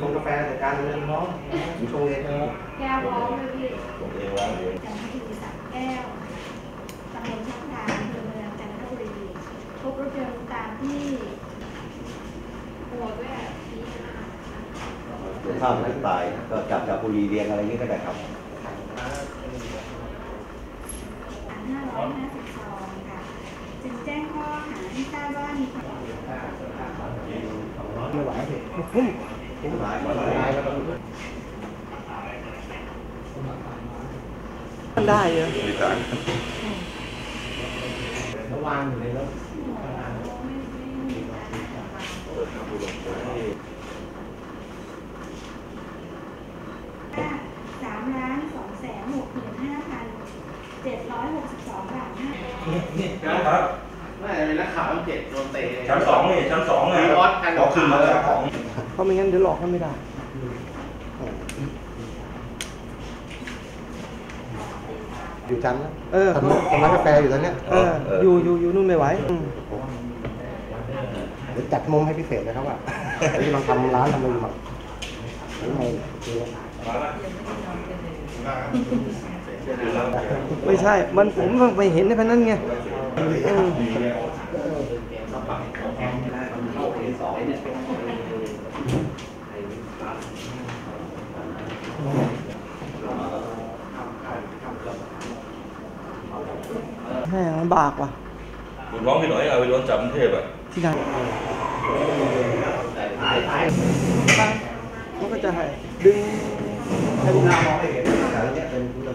ชงกาแฟจัดการเรื่องน้องผมชงเองนะครับแก้วร้องเลยพี่ชงเองแล้วเองจันทบุรีสามแก้วตำบลชักดาอำเภอเมืองจันทบุรีพบรถยนต์ตามที่หัวด้วยอะพี่เป็นภาพไม่ตายก็จับจากบุรีเรียงอะไรนี้ก็ได้ครับห้าร้อยห้าสิบซองค่ะจึงแจ้งข้อหาที่ทราบว่ามีความไม่ไหวพี่ผมผมหาย มันหายแล้วมันได้เหรอระวางอยู่ในรถสามล้านสองแสนหกหมื่นห้าพันเจ็ดร้อยหกสิบสองบาทห้าครับไม่เป็นนักข่าวเจ็ดโดนเตะชั้นสองนี่ชั้นสองไงมีออสกันเอาขึ้นมาแล้วของ เพราะไม่งั้นเดี๋ยวหลอกกันไม่ได้อยู่จันทร์นะเออทำทำร้านกาแฟอยู่ตอนเนี้ยเอออยู่อยู่อยู่นู่นไม่ไหวอืมเดี๋ยวจัดมุมให้พิเศษนะครับว่าที่ลองทำร้านทำอะไรอยู่แบบยังไงไม่ใช่ มันผมไม่เห็นในพันนั้นไงอืม แม่ลำบากว่ะคุณร้องพี่หน่อยเอาไปร้องจับกรุงเทพอะที่ไหนมันก็จะให้ดึงให้ดึง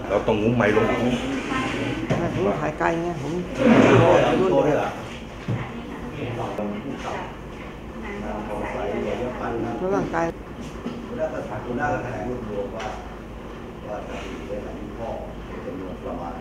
เราต้องงุ้มไม้ลงงุ้มให้ผมถ่ายไกลไงผมโชว์ด้วยเหรอ ร่างกายคุณน่าจะถามคุณน่าจะแถลงรวมว่าว่าจะมีได้หลายยี่พ่อเป็นจำนวนประมาณ